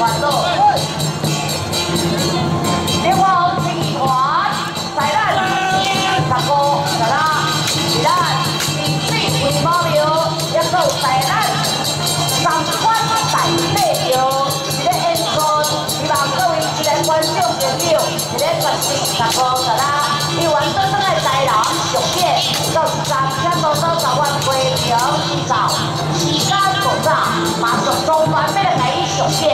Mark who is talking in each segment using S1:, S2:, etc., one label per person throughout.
S1: 完喽！另一个十四十五十六，你完整整个台南上演，到三千多到十万会场以上，时间过早，马上中完要来上演。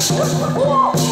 S1: Oh,